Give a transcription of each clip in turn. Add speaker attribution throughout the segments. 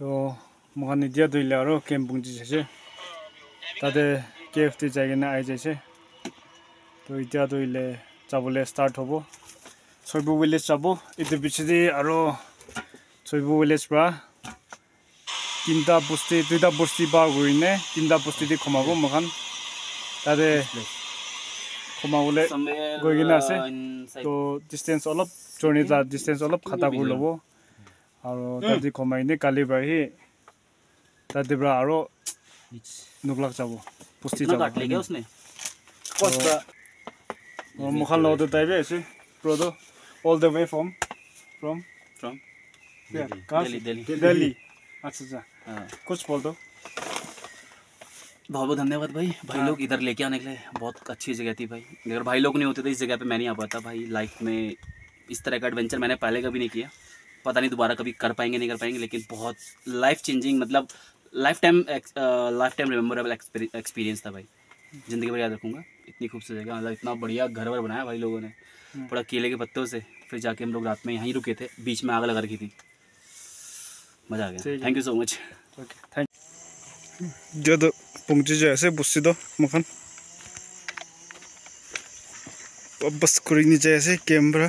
Speaker 1: তো মোখান এতিয়া ধৰিলে আৰু কেম্প চাইছে তাতে কে এফ টি যাই কিনে আহি যাইছে তো এতিয়া ধৰিলে যাবলৈ ষ্টাৰ্ট হ'ব ছয়বু ভিলেজ যাব এইটো পিছেদি আৰু ছয়বু ভিলেজ পৰা তিনিটা বস্তি দুইটা বস্তি পাৰ কৰিনে তিনিটা বস্তিদি সোমাব মোখান তাতে সোমাবলৈ গৈ কিনে আছে তো ডিষ্টেঞ্চ অলপ জৰ্ণি ডিষ্টেঞ্চ অলপ খাটা কৰি ল'ব आरो तादि खमायने कालिबाय हे bar hi tati bra aro nuklak
Speaker 2: chabo pusti chabo na
Speaker 1: katle usne मुखान लोद तो एसे प्रोदो all the way from
Speaker 2: from
Speaker 1: from
Speaker 2: Delhi Delhi
Speaker 1: Delhi अच्छा
Speaker 2: हाँ
Speaker 1: कुछ बोल दो
Speaker 2: बहुत बहुत धन्यवाद भाई। भाई लोग इधर लेके आने के लिए बहुत अच्छी जगह थी भाई। अगर भाई लोग नहीं होते तो इस जगह पे मैं नहीं आ पाता भाई। लाइफ में इस तरह का एडवेंचर मैंने पहले कभी नहीं किया। पता नहीं दोबारा कभी कर पाएँगे नहीं कर पाएँगे लेकिन बहुत लाइफ चेंजिंग मतलब life time life time rememberable experience था भाई। ज़िंदगी भर याद रखूँगा इतनी खूबसूरत जगह मतलब इतना बढ़िया घर वर बनाया भाई लोगों ने। पूरा केले के पत्तों से फिर जाके हम लोग रात में यहीं रुके थे बीच में आग लगा रखी थी। मज़ा आ गया। Thank you so much
Speaker 1: okay thank जद पुंगजी जैसे बुस्सी दो मुखन बस कुरिनी जैसे camera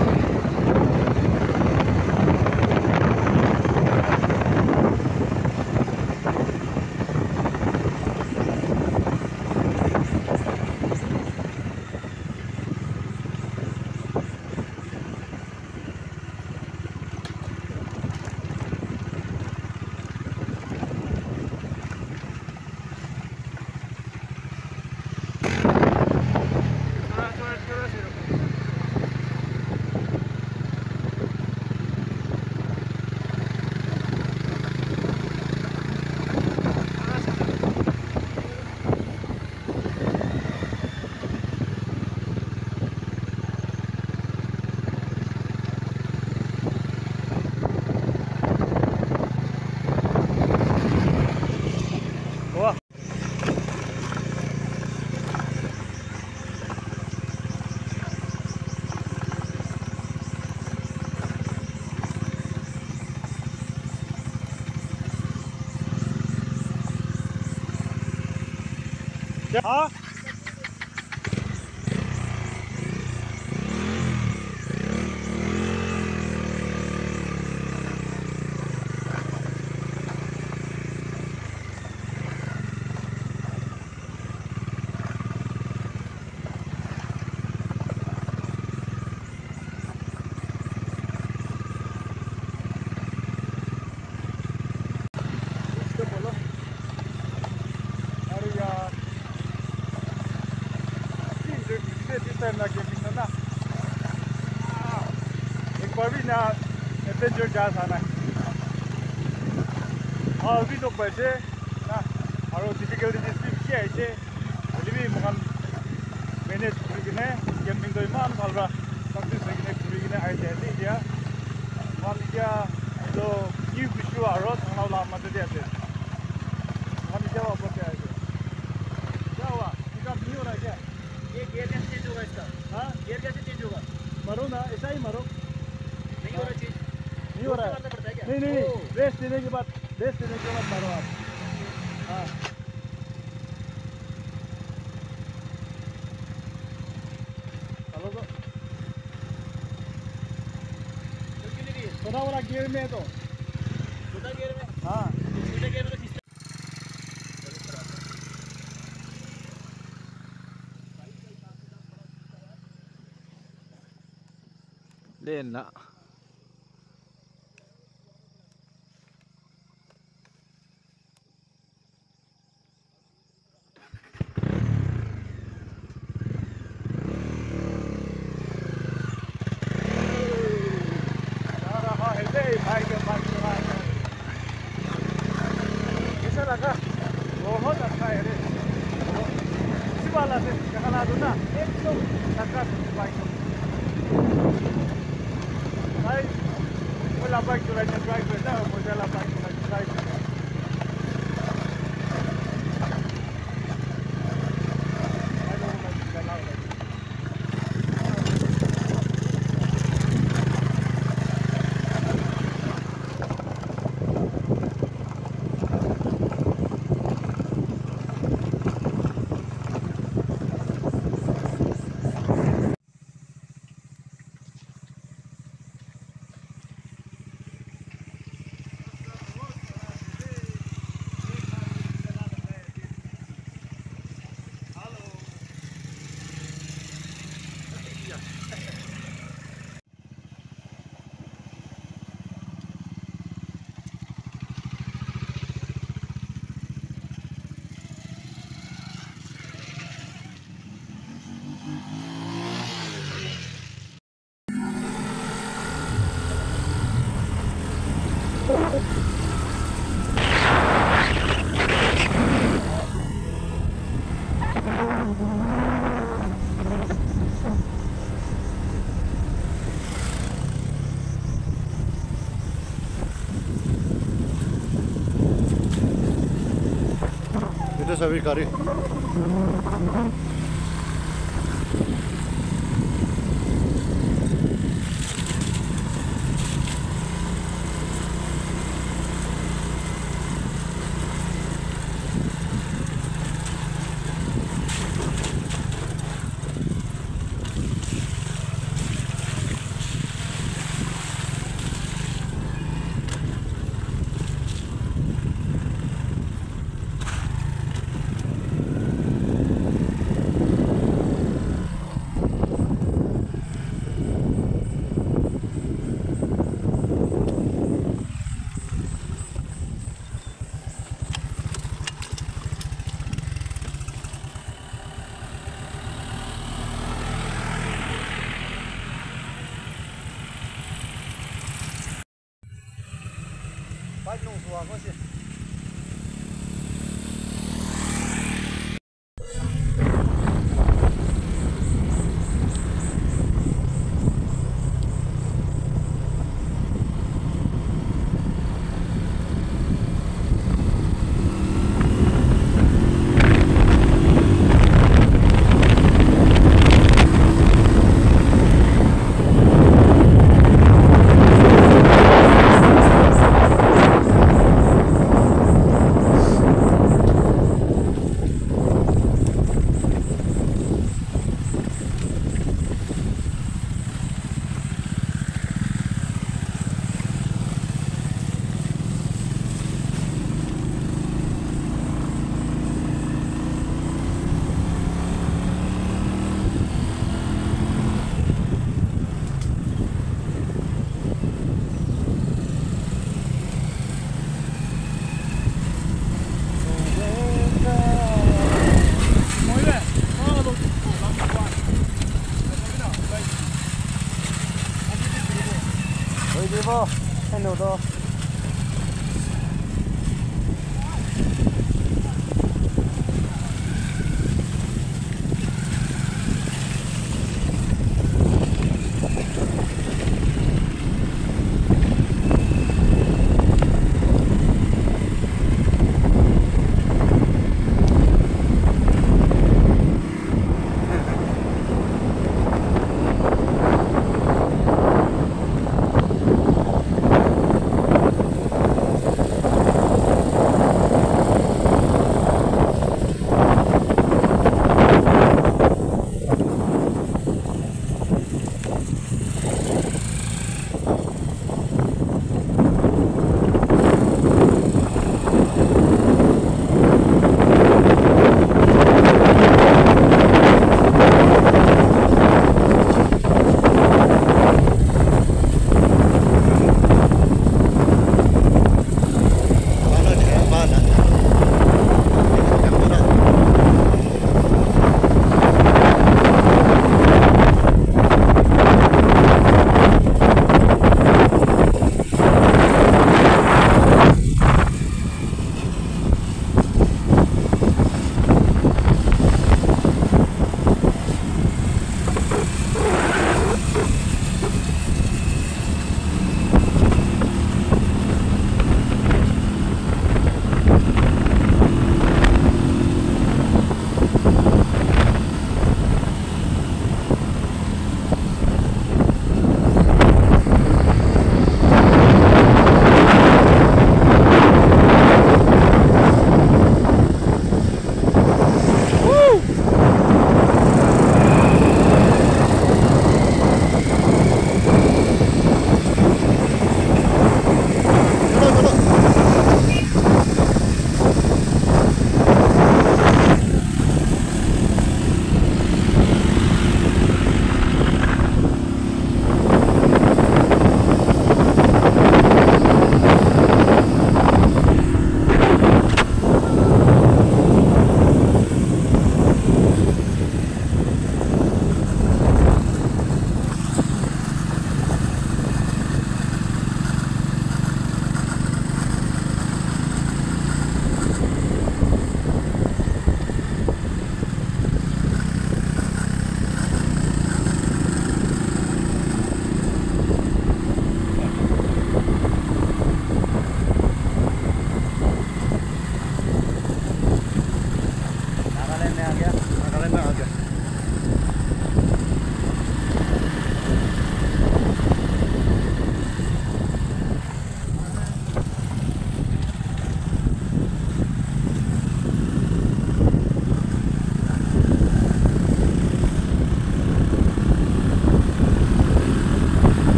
Speaker 1: 啊 now it's your job, Anna. How we look by say, our difficulty is big here, say, Livi Mugan manage Kurigine, Yamin Doiman, Alra, something like Kurigine, I said, India, one India, so you be sure, Arot, and all our material. One India, what I said. Jawa, you got new right here.
Speaker 2: ये gear कैसे change होगा इसका
Speaker 1: हाँ
Speaker 2: gear कैसे change होगा
Speaker 1: मरो ना ऐसा
Speaker 2: नहीं हो रहा
Speaker 1: है। नहीं नहीं रेस्ट देने के बाद रेस्ट देने के बाद मारो आप। हाँ। चलो तो। छोटा गियर में है तो।
Speaker 2: छोटा गेयर में
Speaker 1: हाँ।
Speaker 2: तो
Speaker 3: लेना
Speaker 4: Sabi kari.
Speaker 3: возишь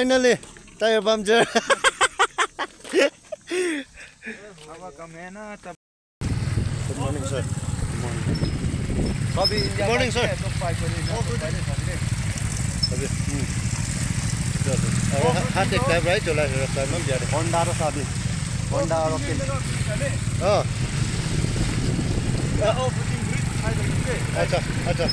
Speaker 3: finally tayo bumjer. Hava kamena अच्छा अच्छा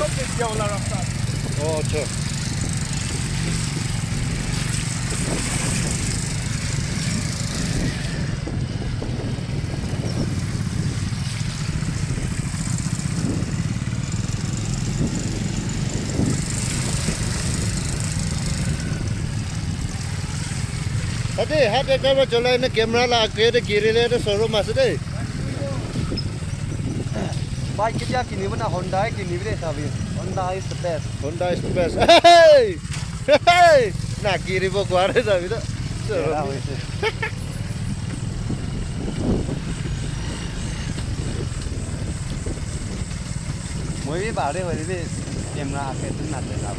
Speaker 3: हाँ अच्छा अच्छा ओ अच्छा Hadi, hadi kalau jalan ini kamera lah, kira kiri le, showroom masuk deh.
Speaker 4: Bike kita kini mana Honda kini ni sabi. Honda is the best.
Speaker 3: Honda is the best. Hey, hey. Nah kiri bo kuar sabi tu.
Speaker 4: Mới biết bảo đi rồi
Speaker 3: đi tìm
Speaker 4: là cái thứ nào đấy làm.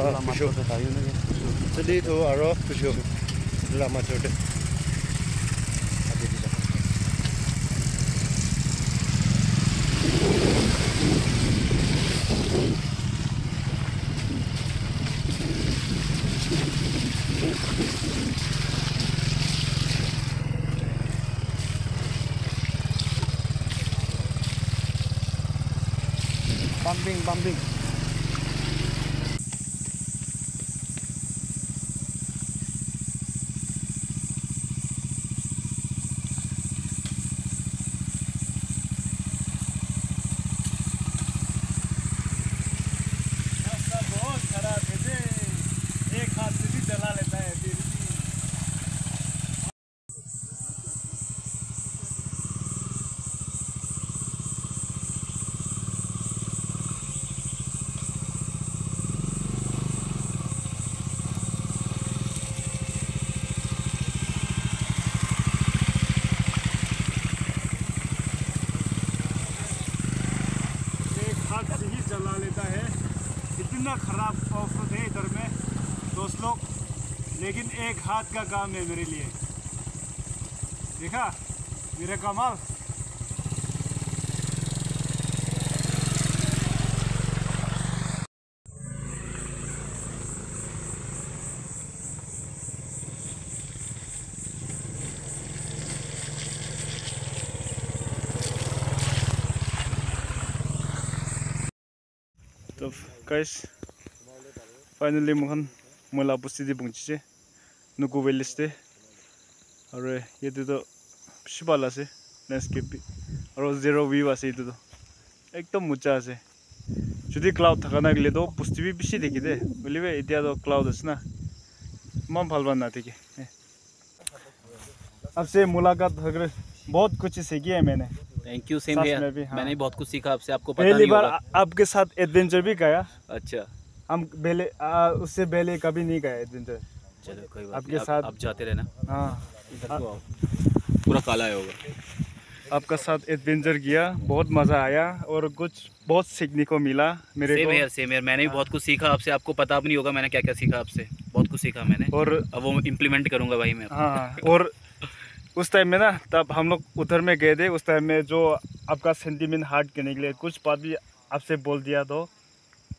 Speaker 3: Ah,
Speaker 1: Pusyo. Bumping, bumping. इतना खराब road है इधर में, दोस्त लोग, लेकिन एक हाथ का काम है मेरे लिए। देखा? मेरा कमाल। तो फाइनली मखान मैला पुस्ती दी बुंग से नुगो वैलीस दे और ये तो शिपाला से लैंडस्केप भी और ज़ीरो व्यू आ ये तो एकदम मुचा से जो क्लाउड थकाना गले तो पुस्ती भी पीछे देखी दे बोली वे इतिया तो क्लाउड है ना मन फल बनना ठीक है आपसे मुलाकात होकर बहुत कुछ सीखी है मैंने
Speaker 2: थैंक यू सेम
Speaker 1: भैया
Speaker 2: मैंने बहुत कुछ सीखा आपसे आपको पता
Speaker 1: पहली बार आपके साथ एडवेंचर भी गया
Speaker 2: अच्छा
Speaker 1: हम पहले आ, उससे पहले कभी नहीं गए एडवेंचर
Speaker 2: चलो कोई बात
Speaker 1: आपके साथ-
Speaker 2: आप जाते रहना।
Speaker 1: हाँ।
Speaker 2: इधर को आओ। पूरा काला है होगा।
Speaker 1: आपका साथ एडवेंचर किया बहुत मज़ा आया और कुछ बहुत सीखने को मिला मेरे
Speaker 2: सेम
Speaker 1: को।
Speaker 2: सेम मैंने भी बहुत कुछ सीखा आपसे। आपको पता भी नहीं होगा मैंने क्या क्या सीखा आपसे। बहुत कुछ सीखा मैंने।
Speaker 1: और
Speaker 2: अब वो इम्प्लीमेंट करूँगा भाई मैं।
Speaker 1: हाँ और उस टाइम में ना तब हम लोग उधर में गए थे। उस टाइम में जो आपका सेंटीमेंट हार्ट करने के लिए कुछ बात भी आपसे बोल दिया तो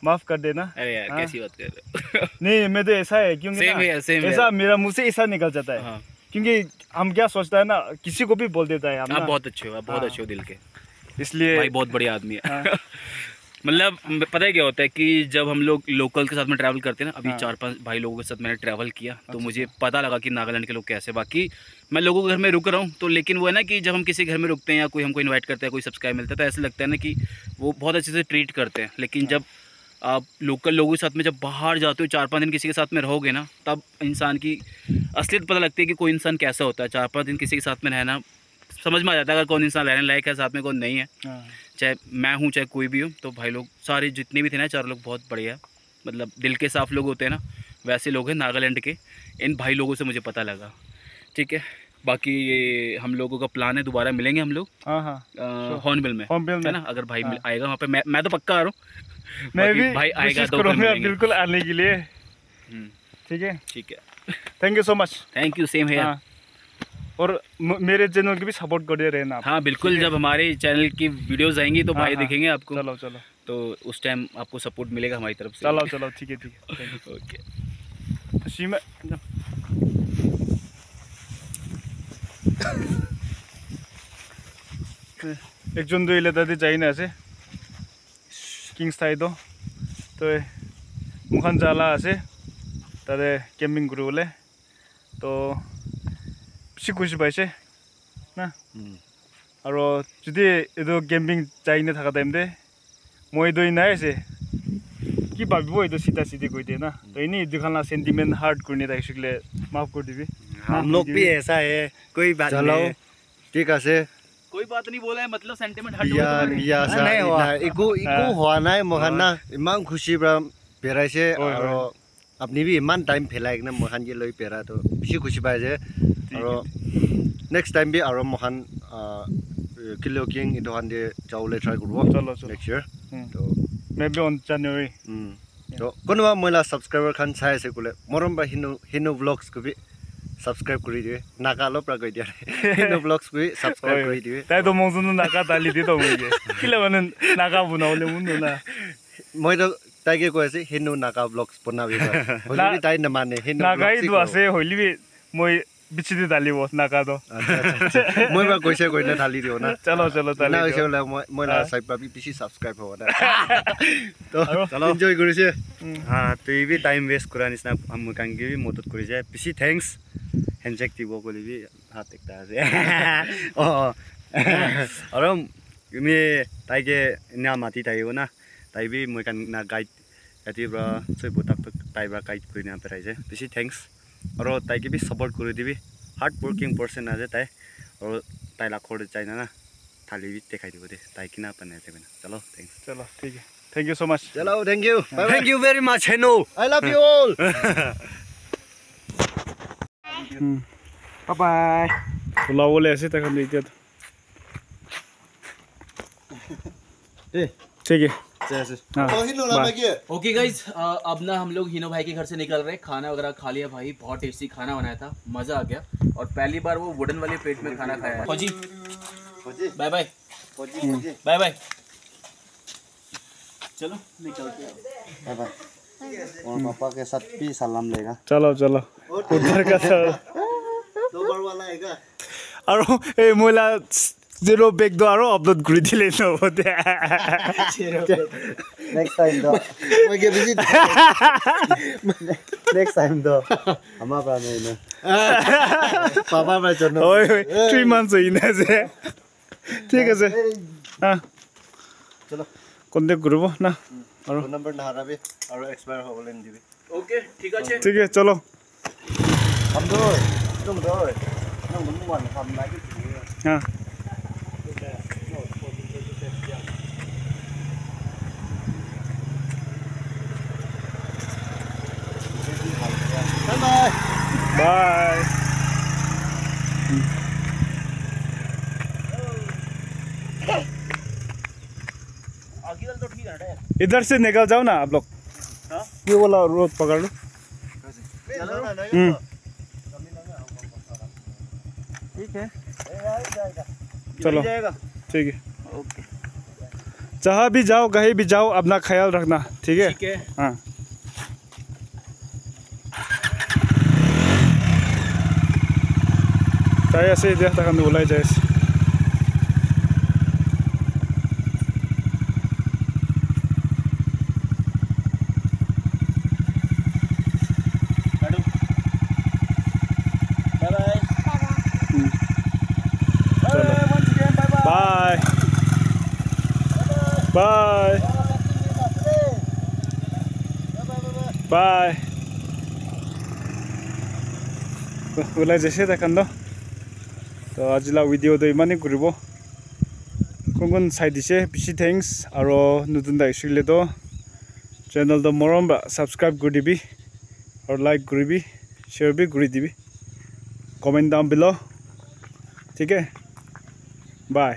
Speaker 1: माफ़ कर देना।
Speaker 2: अरे यार
Speaker 1: हाँ।
Speaker 2: कैसी बात कर रहे हो?
Speaker 1: नहीं मैं तो ऐसा है क्योंकि
Speaker 2: here, same
Speaker 1: ऐसा मेरा मुँह से ऐसा निकल जाता है।
Speaker 2: हाँ।
Speaker 1: क्योंकि हम क्या सोचता है ना किसी को भी बोल देता है
Speaker 2: आप बहुत अच्छे हो आप बहुत
Speaker 1: हाँ।
Speaker 2: अच्छे हो दिल के।
Speaker 1: इसलिए
Speaker 2: भाई बहुत बढ़िया आदमी है।
Speaker 1: हाँ।
Speaker 2: मतलब पता है क्या होता है कि जब हम लोग लोकल के साथ में ट्रैवल करते हैं ना अभी
Speaker 1: हाँ।
Speaker 2: चार पाँच भाई लोगों के साथ मैंने ट्रैवल किया तो
Speaker 1: अच्छा।
Speaker 2: मुझे पता लगा कि नागालैंड के लोग कैसे बाकी मैं लोगों के घर में रुक रहा हूँ तो लेकिन वो है ना कि जब हम किसी घर में रुकते हैं या कोई हमको इनवाइट करता है कोई सब्सक्राइब मिलता है तो ऐसा लगता है ना कि वो बहुत अच्छे से ट्रीट करते हैं। लेकिन जब आप लोकल लोगों के साथ में जब बाहर जाते हो चार पाँच दिन किसी के साथ में रहोगे ना तब इंसान की असलियत पता लगती है कि कोई इंसान कैसा होता है। चार पाँच दिन किसी के साथ में रहना समझ में आ जाता है अगर कौन इंसान रहने लायक है साथ में कौन नहीं है।
Speaker 1: हाँ,
Speaker 2: चाहे मैं हूँ चाहे कोई भी हो तो भाई लोग सारे जितने भी थे ना चार लोग बहुत बढ़िया मतलब दिल के साफ़ लोग होते हैं ना वैसे लोग हैं नागालैंड के इन भाई लोगों से मुझे पता लगा। ठीक है बाकी ये हम लोगों का प्लान है दोबारा मिलेंगे हम लोग
Speaker 1: हाँ हाँ।
Speaker 2: हॉर्नबिल में
Speaker 1: हॉर्नबिल
Speaker 2: है
Speaker 1: में।
Speaker 2: ना? अगर भाई
Speaker 1: हाँ।
Speaker 2: आएगा वहाँ पे मैं मैं तो पक्का आ रहा हूँ।
Speaker 1: मैं
Speaker 2: बाकी
Speaker 1: भी
Speaker 2: भाई आएगा
Speaker 1: कोशिश
Speaker 2: तो फिर
Speaker 1: करूँगा
Speaker 2: मिलेंगे।
Speaker 1: बिल्कुल आने के लिए
Speaker 2: हम्म,
Speaker 1: ठीक है
Speaker 2: ठीक है
Speaker 1: thank you so much
Speaker 2: thank you same है
Speaker 1: हाँ और म- मेरे चैनल की भी सपोर्ट करते रहना आप
Speaker 2: हाँ बिल्कुल जब हमारे चैनल की वीडियोस आएंगी तो
Speaker 1: हाँ,
Speaker 2: भाई
Speaker 1: हाँ।
Speaker 2: दिखेंगे आपको
Speaker 1: चलो चलो
Speaker 2: तो उस टाइम आपको सपोर्ट मिलेगा हमारी तरफ से
Speaker 1: चलो चलो ठीक है ठीक है thank you.
Speaker 2: ओके
Speaker 1: सीमा একজন তো ইলে তাতে যাই না আছে কিংছ ঠাইতো তই মোখান জালা আছে তাতে কেম্পিং কৰিবলৈ তো শিকুচি পাইছে না আৰু যদি এইটো কেম্পিং যাই নে থকা টাইম দে মই এইটো নাই আছে কি ভাবিব এইটো চিধা চিধি কৈ দিয়ে না তই এনেই এইটো খালা চেণ্টিমেণ্ট হাৰ্ড কৰি নে থাকিছিলে মাফ কৰি দিবি
Speaker 3: ঠিক আছে
Speaker 2: कोई बात नहीं बोला है मतलब सेंटीमेंट हट
Speaker 3: यार या
Speaker 5: सा
Speaker 3: नहीं
Speaker 5: हुआ
Speaker 3: इगो इगो हुआ ना है मोहना इमान खुशी ब्रा पेरा
Speaker 1: से
Speaker 3: और अपनी भी इमान टाइम फैला एक ना मोहन ये लोई पेरा तो बिशु खुशी पाए जे और नेक्स्ट टाइम भी आरो मोहन किलो किंग इधर
Speaker 1: हाँ दे
Speaker 3: चावले ट्राई
Speaker 1: करूँगा
Speaker 3: चलो
Speaker 1: चलो नेक्स्ट ईयर
Speaker 3: तो मैं भी ऑन तो कौन वाला सब्सक्राइबर खान चाहे से कुले मोरम्बा हिनो हिनो व्लॉग्स को भी ছাবস্ক্ৰাইব কৰি দিয়ে নাকা অলপ পৰা কৈ দিয়া হিনু ব্লগছ কবি ছাবস্ক্ৰাইব কৰি দিয়ে
Speaker 1: তাইতো মংজুনো নাকা দালি তো মই কিলামানে নাকা বনাবলৈ মুনো না
Speaker 3: মইতো তাইকে কৈ আছো হিন্দু নাকা ব্লগছ বনাবি কয়। হ'লেও বি তাই নামানে হিন্দু
Speaker 1: নাকাইতো আছে হলিবি মই বিচিতি ঢালিব নাকাটো
Speaker 3: মই বা কৈছে কৈ না ঢালি দিওঁ না
Speaker 1: চলো চলো ঢালি
Speaker 3: না বোলে মই মই চাই পাবি পিছি ছাবস্ক্রাইব হ'ব না তো চলো এনজয় কৰিছে
Speaker 5: হ্যাঁ তুই বি টাইম ৱেষ্ট কৰা নিচিনা মই কাংগি বি মদত কৰিছে পিছি বেছি থেংকস হেণ্ডছেক দিব কৰি হাত এটা আছে অ আৰু তুমি তাইকে এনে মাতি থাকিব না তাই বি মই কান না গাইড ৰাতিপুৱা পৰা চৈবোৰ তাক তাইৰ পৰা গাইড কৰি না পেলাইছে বেছি thanks aro tai ke bi support kore dibi hard working person ase tai aro tai la khore chai na thali bi dekhai dibo de tai kina pan ase
Speaker 1: bena chalo thanks chalo theek hai thank
Speaker 3: you so much
Speaker 5: chalo thank you bye thank
Speaker 3: you very much heno
Speaker 1: i love you all bye bye pulao বলে
Speaker 3: আছে
Speaker 1: তখন
Speaker 3: এতিয়া ঠিক আছে
Speaker 2: okay guys हाँ। तो अब ना हम लोग हिनो भाई के घर से निकल रहे खाना वगैरह खा लिया भाई बहुत टेस्टी खाना बनाया था। मज़ा आ गया। और पहली बार वो वुडन वाले पेट में खाना खाया बाय बाय बाय बाय चलो निकलते हैं
Speaker 3: और पापा के साथ भी सलाम लेगा।
Speaker 1: चलो चलो। उधर का तो-
Speaker 3: दो बार वाला आएगा।
Speaker 1: और ए मोला জিৰ' বেগটো আৰু আপলোড কৰি দিলে নব ঠিক আছে কন্টেক্ট কৰবো না ঠিক আছে চলো
Speaker 2: হ্যাঁ
Speaker 1: इधर से निकल जाओ ना आप लोग। ये वाला रोड पकड़ लो।
Speaker 3: चलो। ठीक है।
Speaker 2: हम्म।
Speaker 1: जहाँ भी जाओ कहीं भी जाओ अपना ख्याल रखना। ठीक है?
Speaker 2: हाँ।
Speaker 1: जाए
Speaker 2: ऐसे ही
Speaker 1: देखता ओलाय जाए ওলাই যাইছে তাকান তো আজিলা ভিডিঅ'টো ইমানেই কৰিব কোন কোন চাই দিছে বেছি থেংকছ আৰু নতুন আহিছিলেতো চেনেলটো মৰম বা ছাবস্ক্ৰাইব কৰি দিবি আৰু লাইক কৰিবি শ্বেয়াৰ বি কৰি দিবি কমেণ্ট ডাউন বিল' ঠিক আছে বাই